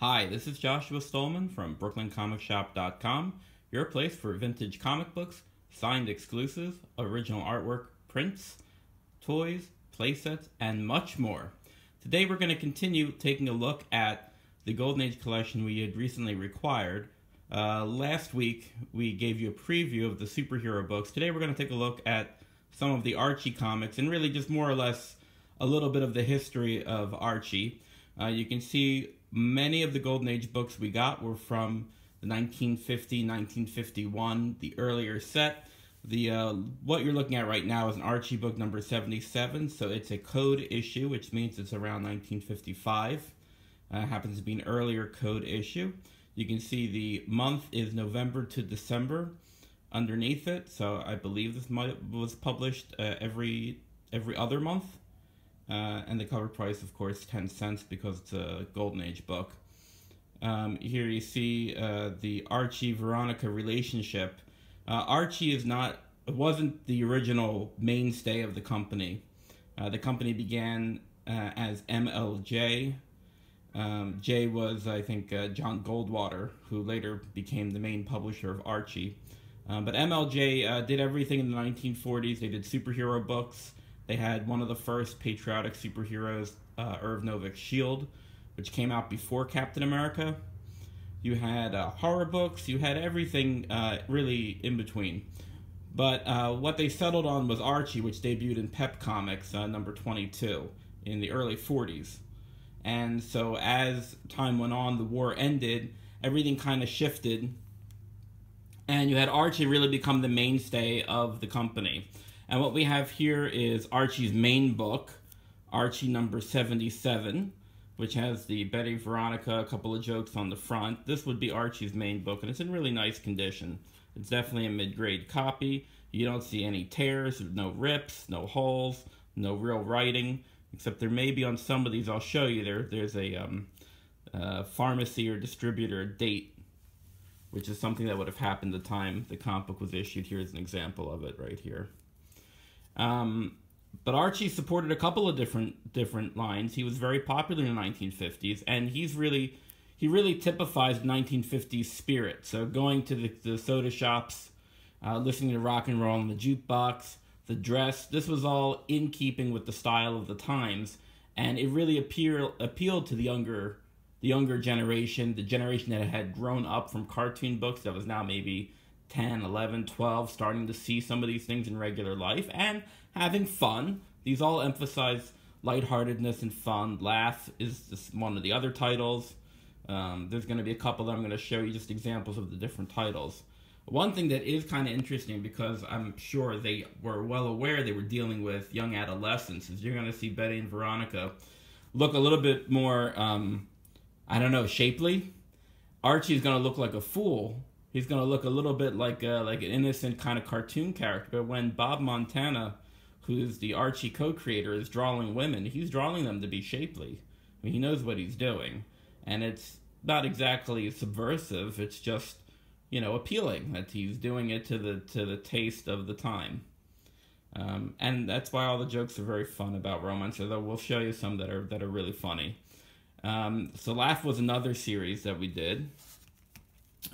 Hi, this is Joshua Stulman from BrooklynComicShop.com, your place for vintage comic books, signed exclusives, original artwork, prints, toys, playsets, and much more. Today we're going to continue taking a look at the Golden Age collection we had recently required. Uh, last week we gave you a preview of the superhero books. Today we're going to take a look at some of the Archie comics and really just more or less a little bit of the history of Archie. Uh, you can see many of the Golden Age books we got were from the 1950, 1951, the earlier set. The uh, what you're looking at right now is an Archie book number 77, so it's a code issue, which means it's around 1955. Uh, happens to be an earlier code issue. You can see the month is November to December underneath it, so I believe this was published uh, every every other month. Uh, and the cover price, of course, 10 cents because it's a Golden Age book. Um, here you see uh, the Archie Veronica relationship. Uh, Archie is not, it wasn't the original mainstay of the company. Uh, the company began uh, as MLJ. Um, J was, I think, John Goldwater, who later became the main publisher of Archie. but MLJ did everything in the 1940s. They did superhero books. They had one of the first patriotic superheroes, uh, Irv Novick's Shield, which came out before Captain America. You had uh, horror books. You had everything uh, really in between. But uh, what they settled on was Archie, which debuted in Pep Comics uh, number 22 in the early 40s. And so as time went on, the war ended, everything kind of shifted. And you had Archie really become the mainstay of the company. And what we have here is Archie's main book, Archie number 77, which has the Betty Veronica, a couple of jokes on the front. This would be Archie's main book, and it's in really nice condition. It's definitely a mid-grade copy. You don't see any tears, no rips, no holes, no real writing, except there may be on some of these, I'll show you, there. there's a um, uh, pharmacy or distributor date, which is something that would have happened the time the comic book was issued. Here's an example of it right here. Um, but Archie supported a couple of different different lines. He was very popular in the 1950s, and he's really he really typifies the 1950s spirit. So going to the, the soda shops, uh, listening to rock and roll on the jukebox, the dress. This was all in keeping with the style of the times, and it really appeal, appealed to the younger the younger generation, the generation that had grown up from cartoon books that was now maybe 10, 11, 12, starting to see some of these things in regular life and having fun. These all emphasize lightheartedness and fun. Laugh is just one of the other titles. Um, there's going to be a couple that I'm going to show you just examples of the different titles. One thing that is kind of interesting because I'm sure they were well aware they were dealing with young adolescents is you're going to see Betty and Veronica look a little bit more, um, I don't know, shapely. Archie's going to look like a fool he's going to look a little bit like a, like an innocent kind of cartoon character. But when Bob Montana, who's the Archie co-creator, is drawing women, he's drawing them to be shapely. I mean, he knows what he's doing, and it's not exactly subversive. It's just you know appealing that he's doing it to the to the taste of the time. Um, and that's why all the jokes are very fun about romance. Although we'll show you some that are that are really funny. Um, so Laugh was another series that we did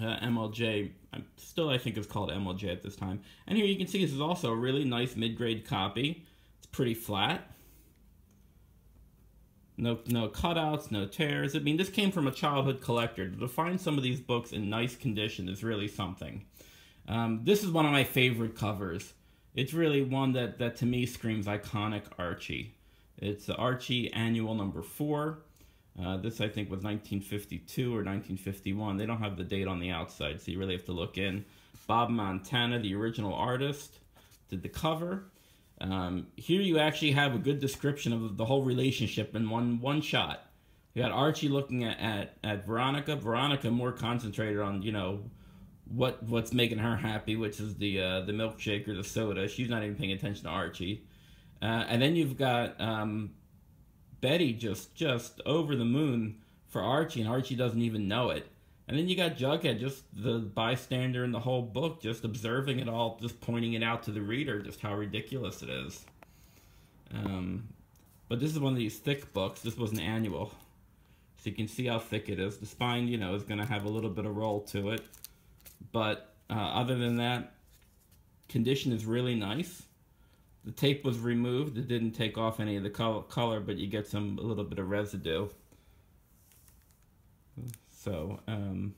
uh, MLJ. Still, I think it's called MLJ at this time. And here you can see this is also a really nice mid-grade copy. It's pretty flat. No, no cutouts, no tears. I mean, this came from a childhood collector. To find some of these books in nice condition is really something. Um, this is one of my favorite covers. It's really one that, that to me screams iconic Archie. It's the Archie Annual number four. Uh, this, I think, was 1952 or 1951. They don't have the date on the outside, so you really have to look in. Bob Montana, the original artist, did the cover. Um, here you actually have a good description of the whole relationship in one one shot. You got Archie looking at, at, at Veronica. Veronica more concentrated on, you know, what what's making her happy, which is the uh, the milkshake or the soda. She's not even paying attention to Archie. Uh, and then you've got um, Betty just just over the moon for Archie, and Archie doesn't even know it. And then you got Jughead, just the bystander in the whole book, just observing it all, just pointing it out to the reader, just how ridiculous it is. Um, but this is one of these thick books. This was an annual. So you can see how thick it is. The spine, you know, is going to have a little bit of roll to it. But uh, other than that, condition is really nice. The tape was removed. It didn't take off any of the color, but you get some a little bit of residue. So, um,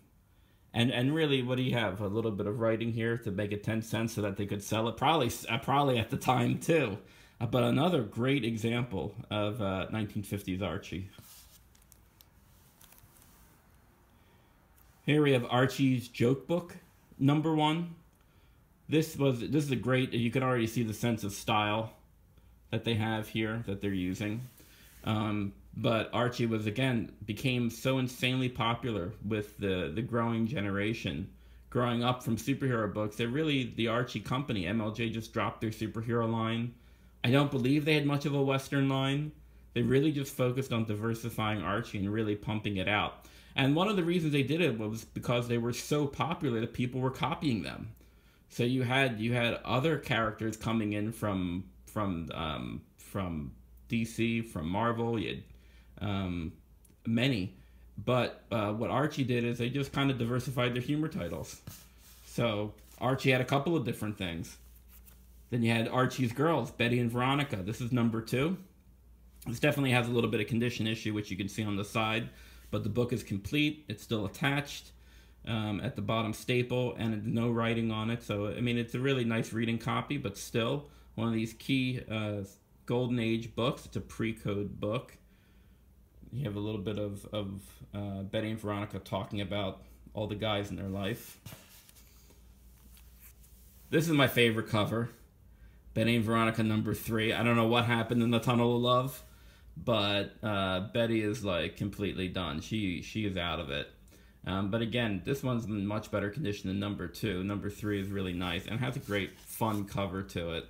and and really, what do you have? A little bit of writing here to make it ten cents so that they could sell it. Probably, uh, probably at the time too. Uh, but another great example of uh, 1950s Archie. Here we have Archie's joke book, number one. This was this is a great. You can already see the sense of style that they have here that they're using. Um, but Archie was again became so insanely popular with the the growing generation growing up from superhero books. They really the Archie company MLJ just dropped their superhero line. I don't believe they had much of a western line. They really just focused on diversifying Archie and really pumping it out. And one of the reasons they did it was because they were so popular that people were copying them. So you had you had other characters coming in from from um, from DC, from Marvel. You had um, many, but uh, what Archie did is they just kind of diversified their humor titles. So Archie had a couple of different things. Then you had Archie's girls, Betty and Veronica. This is number two. This definitely has a little bit of condition issue, which you can see on the side, but the book is complete. It's still attached um, at the bottom staple and no writing on it. So, I mean, it's a really nice reading copy, but still one of these key uh, golden age books. It's a pre-code book. You have a little bit of, of uh, Betty and Veronica talking about all the guys in their life. This is my favorite cover. Betty and Veronica number three. I don't know what happened in the Tunnel of Love, but uh, Betty is like completely done. She she is out of it. Um, but again, this one's in much better condition than number two. Number three is really nice and has a great fun cover to it.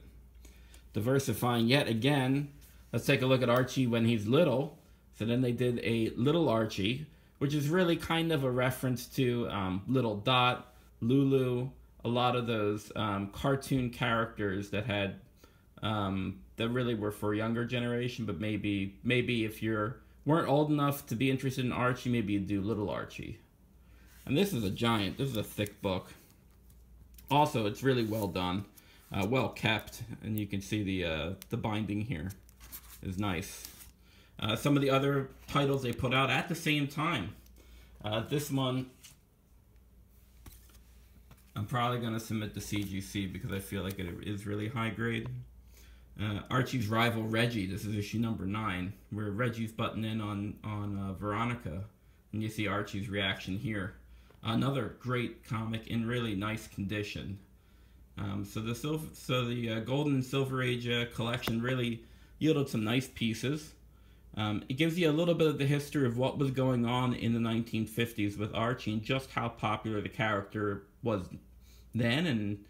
Diversifying yet again. Let's take a look at Archie when he's little. So then they did a Little Archie, which is really kind of a reference to um, Little Dot, Lulu, a lot of those um, cartoon characters that had um, that really were for younger generation, but maybe maybe if you're weren't old enough to be interested in Archie, maybe you do Little Archie. And this is a giant. This is a thick book. Also, it's really well done, uh, well kept, and you can see the uh, the binding here is nice. Uh, some of the other titles they put out at the same time. Uh, this one, I'm probably going to submit to CGC because I feel like it is really high grade. Uh, Archie's rival Reggie. This is issue number nine, where Reggie's butting in on on uh, Veronica, and you see Archie's reaction here. Another great comic in really nice condition. Um, so the so the uh, Golden and Silver Age uh, collection really yielded some nice pieces. Um, it gives you a little bit of the history of what was going on in the 1950s with Archie and just how popular the character was then, and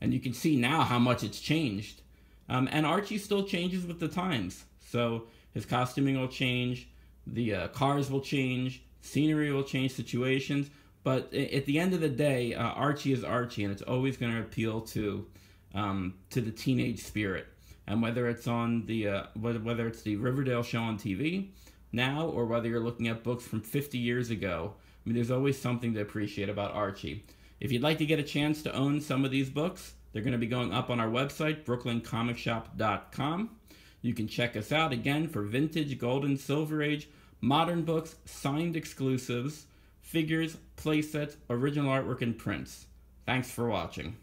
and you can see now how much it's changed. Um, and Archie still changes with the times, so his costuming will change, the uh, cars will change, scenery will change, situations. But at the end of the day, uh, Archie is Archie, and it's always going to appeal to um, to the teenage spirit. And whether it's on the uh, whether it's the Riverdale show on TV now, or whether you're looking at books from 50 years ago, I mean, there's always something to appreciate about Archie. If you'd like to get a chance to own some of these books, they're going to be going up on our website, brooklyncomicsshop.com. You can check us out again for vintage, golden, silver age, modern books, signed exclusives figures, playsets, original artwork, and prints. Thanks for watching.